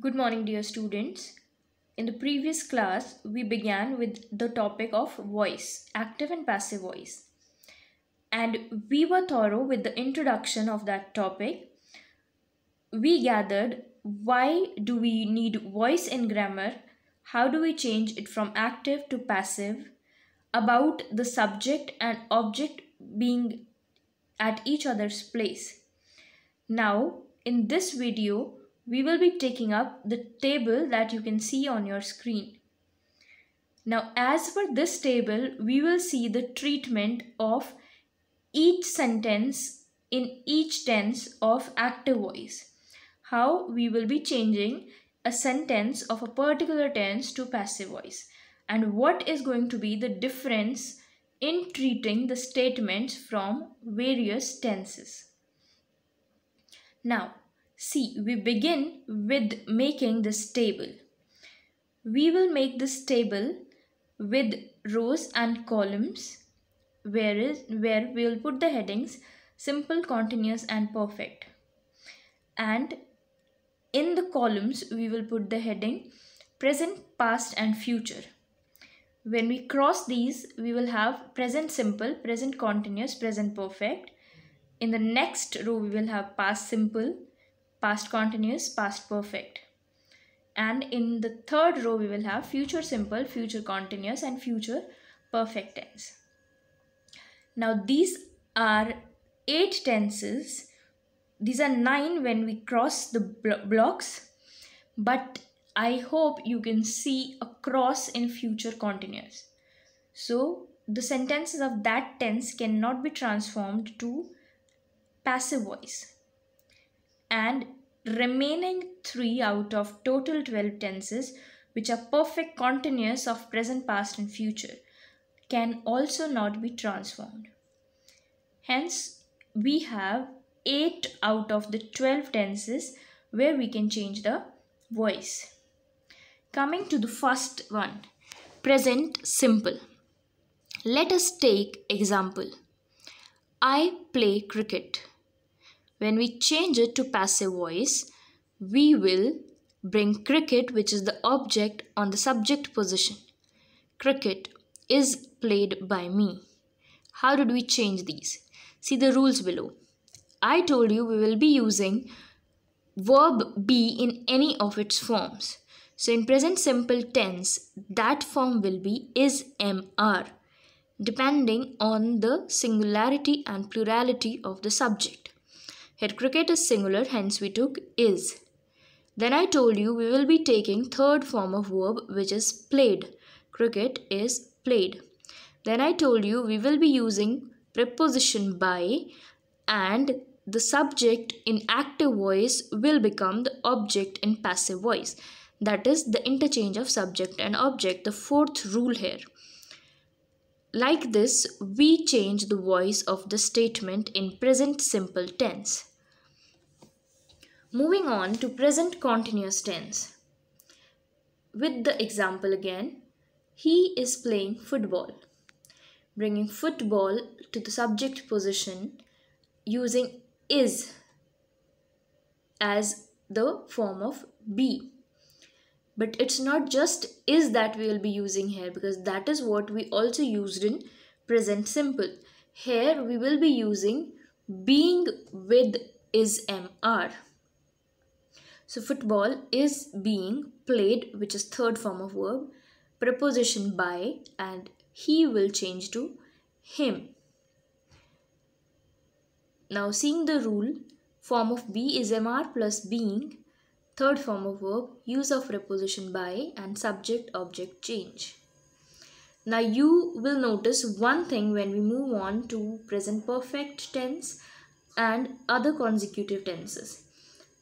Good morning, dear students. In the previous class, we began with the topic of voice, active and passive voice. And we were thorough with the introduction of that topic. We gathered why do we need voice in grammar? How do we change it from active to passive? About the subject and object being at each other's place. Now, in this video, we will be taking up the table that you can see on your screen. Now, as for this table, we will see the treatment of each sentence in each tense of active voice. How we will be changing a sentence of a particular tense to passive voice and what is going to be the difference in treating the statements from various tenses. Now, see, we begin with making this table. We will make this table with rows and columns where, is, where we will put the headings simple, continuous and perfect. And in the columns, we will put the heading present, past and future. When we cross these, we will have present simple, present continuous, present perfect. In the next row, we will have past simple, past continuous, past perfect. And in the third row, we will have future simple, future continuous and future perfect tense. Now these are eight tenses. These are nine when we cross the blocks. But I hope you can see a cross in future continuous. So the sentences of that tense cannot be transformed to passive voice. And remaining 3 out of total 12 tenses which are perfect continuous of present, past and future can also not be transformed. Hence, we have 8 out of the 12 tenses where we can change the voice. Coming to the first one, present simple. Let us take example. I play cricket. When we change it to passive voice, we will bring cricket which is the object on the subject position. Cricket is played by me. How did we change these? See the rules below. I told you we will be using verb be in any of its forms. So in present simple tense, that form will be is mr, depending on the singularity and plurality of the subject. Here cricket is singular, hence we took is. Then I told you we will be taking third form of verb which is played. Cricket is played. Then I told you we will be using preposition by and the subject in active voice will become the object in passive voice that is the interchange of subject and object the fourth rule here like this we change the voice of the statement in present simple tense moving on to present continuous tense. With the example again he is playing football. Bringing football to the subject position using is as the form of be. But it's not just is that we will be using here because that is what we also used in present simple. Here we will be using being with is mr so football is being played which is third form of verb preposition by and he will change to him now seeing the rule form of be is mr plus being Third form of verb, use of preposition by and subject object change. Now you will notice one thing when we move on to present perfect tense and other consecutive tenses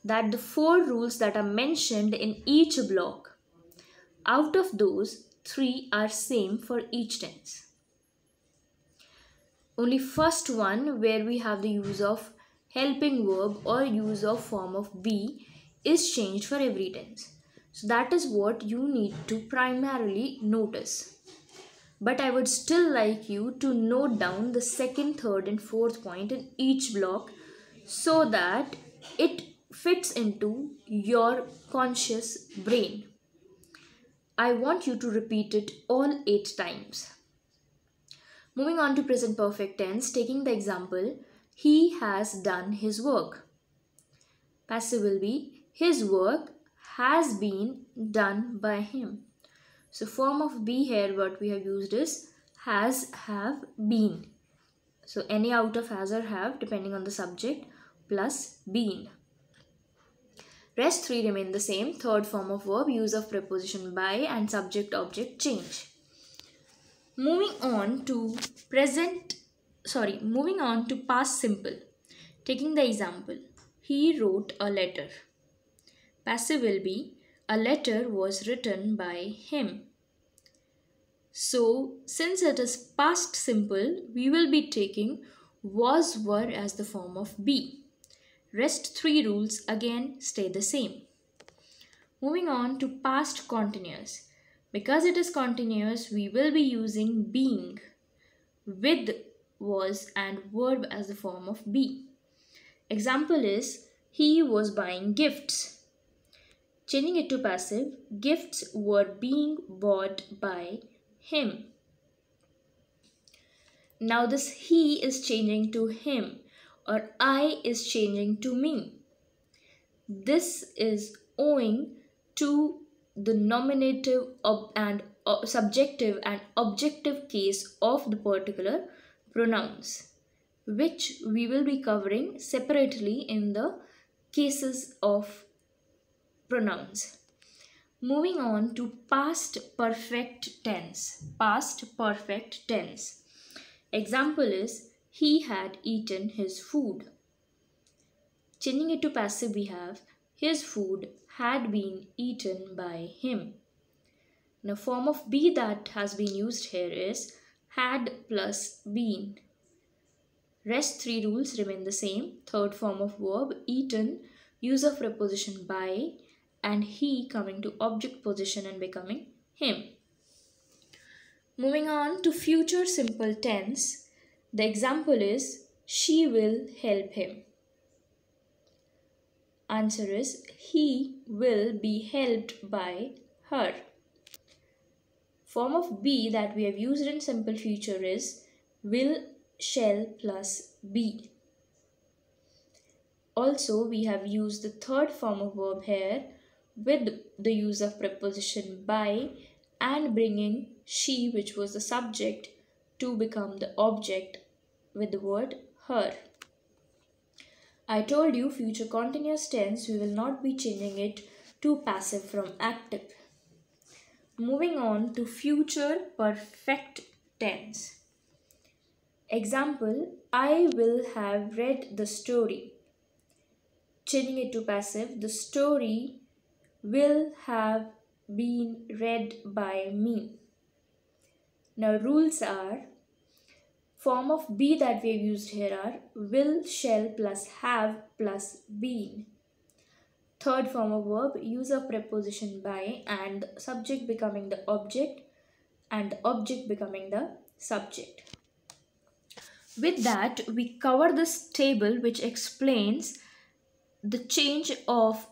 that the four rules that are mentioned in each block out of those three are same for each tense only first one where we have the use of helping verb or use of form of be is changed for every tense. So that is what you need to primarily notice. But I would still like you to note down the second, third and fourth point in each block so that it fits into your conscious brain. I want you to repeat it all eight times. Moving on to present perfect tense, taking the example, he has done his work. Passive will be his work has been done by him. So form of be here what we have used is has, have, been. So any out of has or have depending on the subject plus been. Rest 3 remain the same. Third form of verb use of preposition by and subject object change. Moving on to present sorry moving on to past simple. Taking the example he wrote a letter. Passive will be a letter was written by him. So, since it is past simple, we will be taking was were as the form of be. Rest three rules again stay the same. Moving on to past continuous. Because it is continuous, we will be using being with was and verb as the form of be. Example is he was buying gifts. Changing it to passive, gifts were being bought by him. Now this he is changing to him or I is changing to me. This is owing to the nominative and uh, subjective and objective case of the particular pronouns which we will be covering separately in the cases of pronouns. Moving on to past perfect tense. Past perfect tense. Example is he had eaten his food. Changing it to passive we have his food had been eaten by him. Now form of be that has been used here is had plus been. Rest three rules remain the same. Third form of verb eaten use of preposition by and he coming to object position and becoming him. Moving on to future simple tense, the example is she will help him. Answer is he will be helped by her. Form of be that we have used in simple future is will, shall plus be. Also, we have used the third form of verb here with the use of preposition by and bringing she which was the subject to become the object with the word her. I told you future continuous tense we will not be changing it to passive from active. Moving on to future perfect tense. Example I will have read the story. Changing it to passive, the story will have been read by me. Now rules are form of be that we have used here are will, shall plus have plus been. Third form of verb use of preposition by and subject becoming the object and object becoming the subject. With that we cover this table which explains the change of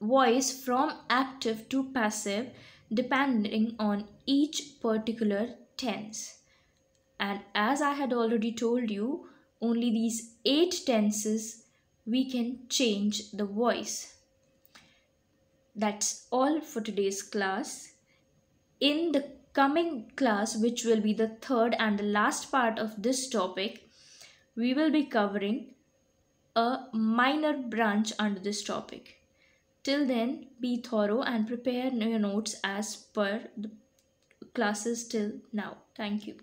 voice from active to passive depending on each particular tense. And as I had already told you, only these eight tenses we can change the voice. That's all for today's class. In the coming class, which will be the third and the last part of this topic, we will be covering a minor branch under this topic. Till then, be thorough and prepare your notes as per the classes till now. Thank you.